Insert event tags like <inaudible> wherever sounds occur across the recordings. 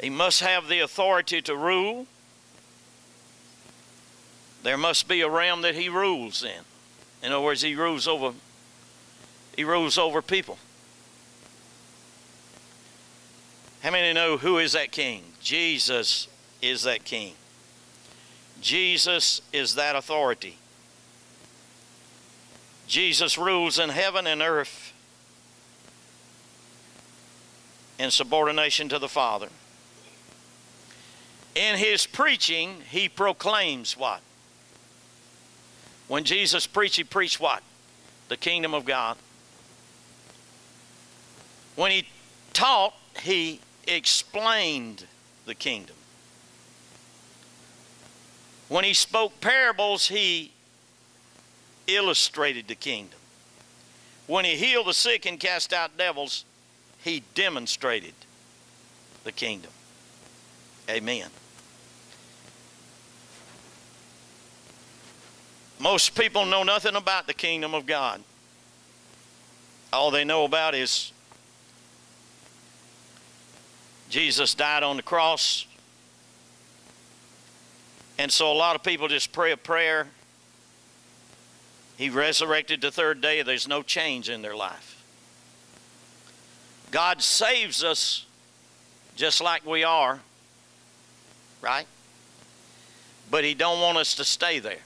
He must have the authority to rule. There must be a realm that he rules in. In other words, he rules over he rules over people. How many know who is that king? Jesus is that king. Jesus is that authority. Jesus rules in heaven and earth in subordination to the Father. In his preaching, he proclaims what? When Jesus preached, he preached what? The kingdom of God. When he taught, he explained the kingdom. When he spoke parables, he illustrated the kingdom. When he healed the sick and cast out devils, he demonstrated the kingdom. Amen. Most people know nothing about the kingdom of God. All they know about is Jesus died on the cross. And so a lot of people just pray a prayer. He resurrected the third day. There's no change in their life. God saves us just like we are, right? But he don't want us to stay there.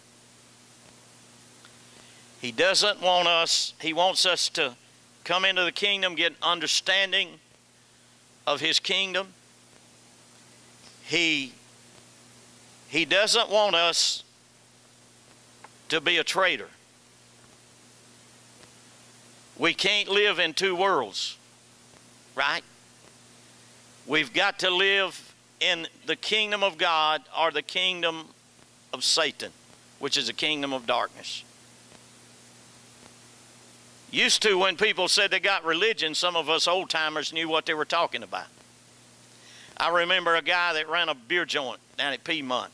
He doesn't want us, he wants us to come into the kingdom, get understanding of his kingdom. He, he doesn't want us to be a traitor. We can't live in two worlds, right? We've got to live in the kingdom of God or the kingdom of Satan, which is a kingdom of darkness. Used to, when people said they got religion, some of us old timers knew what they were talking about. I remember a guy that ran a beer joint down at Piedmont,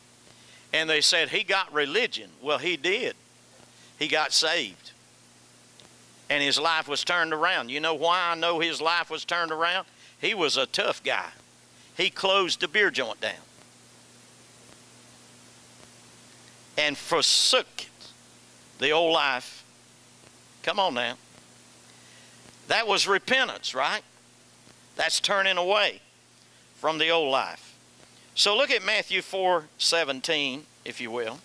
and they said he got religion. Well, he did. He got saved. And his life was turned around. You know why I know his life was turned around? He was a tough guy. He closed the beer joint down and forsook the old life. Come on now. That was repentance, right? That's turning away from the old life. So look at Matthew 4 17, if you will.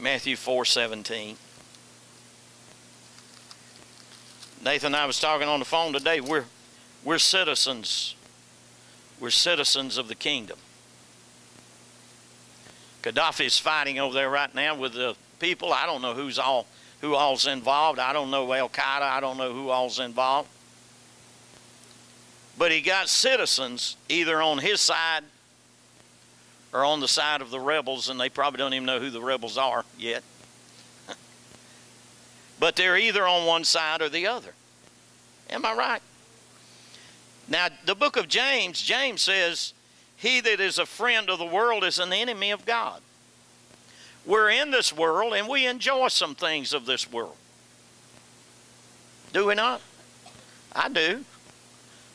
Matthew 4 17. Nathan and I was talking on the phone today. We're, we're citizens. We're citizens of the kingdom. Gaddafi is fighting over there right now with the people. I don't know who's all who all's involved. I don't know Al Qaeda. I don't know who all's involved. But he got citizens either on his side or on the side of the rebels, and they probably don't even know who the rebels are yet. <laughs> but they're either on one side or the other. Am I right? Now, the book of James, James says, He that is a friend of the world is an enemy of God. We're in this world and we enjoy some things of this world. Do we not? I do.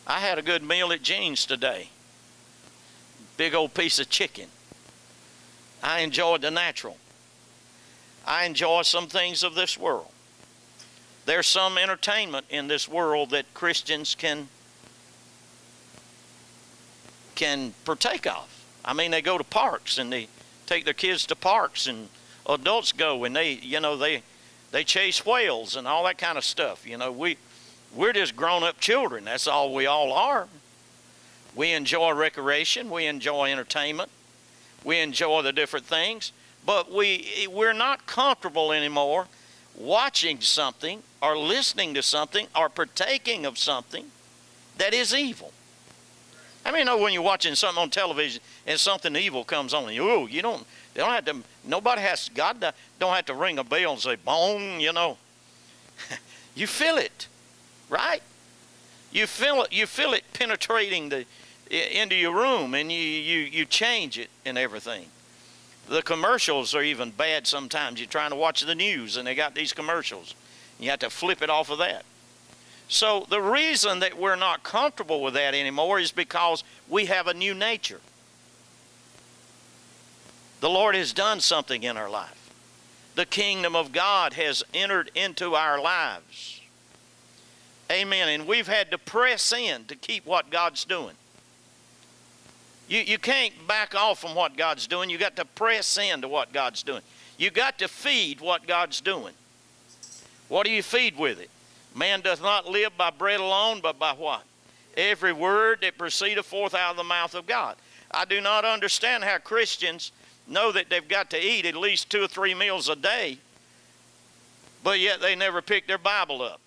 I had a good meal at Jean's today. Big old piece of chicken. I enjoyed the natural. I enjoy some things of this world. There's some entertainment in this world that Christians can can partake of. I mean, they go to parks and they take their kids to parks and adults go and they, you know, they they chase whales and all that kind of stuff. You know, we we're just grown-up children. That's all we all are. We enjoy recreation, we enjoy entertainment, we enjoy the different things, but we we're not comfortable anymore watching something or listening to something or partaking of something that is evil. I mean, know when you're watching something on television and something evil comes on, you oh, you don't, they don't have to. Nobody has God don't have to ring a bell and say boom. You know, <laughs> you feel it, right? You feel it. You feel it penetrating the into your room, and you you you change it and everything. The commercials are even bad sometimes. You're trying to watch the news, and they got these commercials. You have to flip it off of that. So the reason that we're not comfortable with that anymore is because we have a new nature. The Lord has done something in our life. The kingdom of God has entered into our lives. Amen. And we've had to press in to keep what God's doing. You, you can't back off from what God's doing. You got to press into what God's doing. You got to feed what God's doing. What do you feed with it? Man doth not live by bread alone, but by what? Every word that proceedeth forth out of the mouth of God. I do not understand how Christians know that they've got to eat at least two or three meals a day, but yet they never pick their Bible up.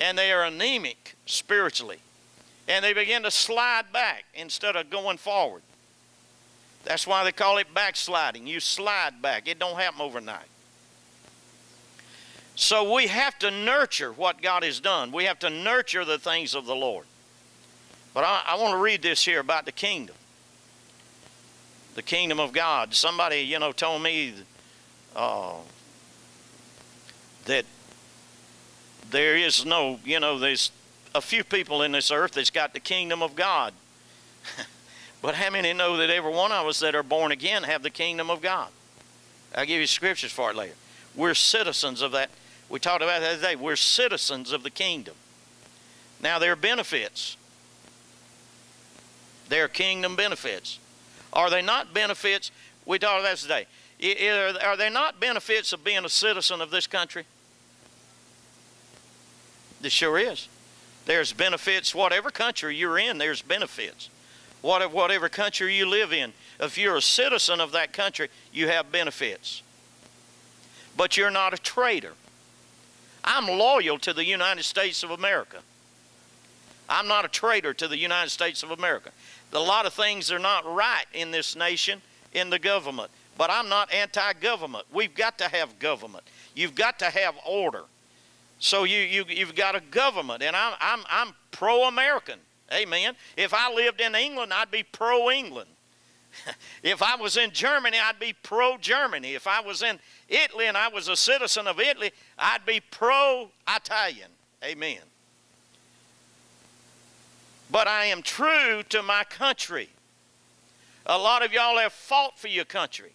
And they are anemic spiritually. And they begin to slide back instead of going forward. That's why they call it backsliding. You slide back. It don't happen overnight. So we have to nurture what God has done. We have to nurture the things of the Lord. But I, I want to read this here about the kingdom. The kingdom of God. Somebody, you know, told me uh, that there is no, you know, there's a few people in this earth that's got the kingdom of God. <laughs> but how many know that every one of us that are born again have the kingdom of God? I'll give you scriptures for it later. We're citizens of that. We talked about that today. We're citizens of the kingdom. Now, there are benefits. There are kingdom benefits. Are they not benefits? We talked about that today. Are there not benefits of being a citizen of this country? There sure is. There's benefits, whatever country you're in, there's benefits. Whatever country you live in, if you're a citizen of that country, you have benefits. But you're not a traitor. I'm loyal to the United States of America. I'm not a traitor to the United States of America. A lot of things are not right in this nation, in the government. But I'm not anti government. We've got to have government. You've got to have order. So you, you, you've got a government, and I'm, I'm, I'm pro American. Amen. If I lived in England, I'd be pro England. <laughs> if I was in Germany, I'd be pro Germany. If I was in Italy and I was a citizen of Italy, I'd be pro Italian. Amen. But I am true to my country. A lot of y'all have fought for your country.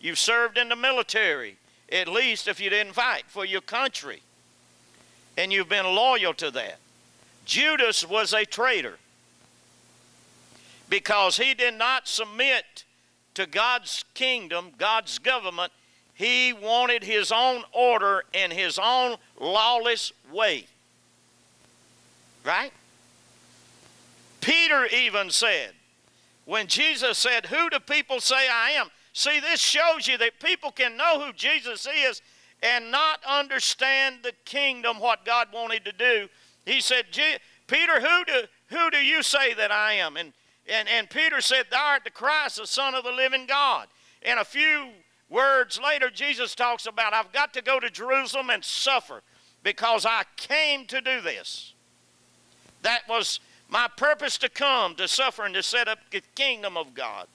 You've served in the military, at least if you didn't fight for your country and you've been loyal to that. Judas was a traitor because he did not submit to God's kingdom, God's government. He wanted his own order and his own lawless way. Right? Peter even said, when Jesus said, Who do people say I am? See, this shows you that people can know who Jesus is and not understand the kingdom, what God wanted to do. He said, Peter, who do, who do you say that I am? And, and, and Peter said, Thou art the Christ, the Son of the living God. And a few words later, Jesus talks about, I've got to go to Jerusalem and suffer because I came to do this. That was my purpose to come, to suffer, and to set up the kingdom of God.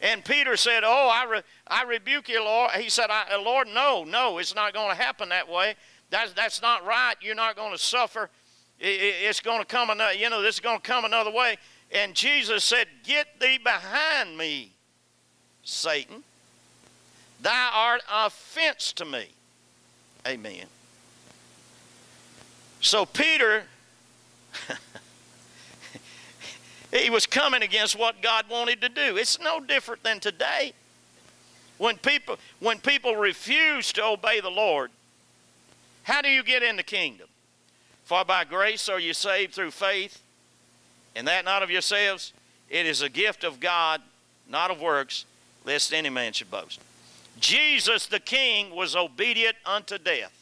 And Peter said, Oh, I, re I rebuke you, Lord. He said, Lord, no, no, it's not going to happen that way. That's, that's not right. You're not going to suffer. It, it, it's going to come another, you know, this is going to come another way. And Jesus said, Get thee behind me, Satan. Thou art offense to me. Amen. So Peter <laughs> He was coming against what God wanted to do. It's no different than today. When people, when people refuse to obey the Lord, how do you get in the kingdom? For by grace are you saved through faith, and that not of yourselves. It is a gift of God, not of works, lest any man should boast. Jesus the King was obedient unto death.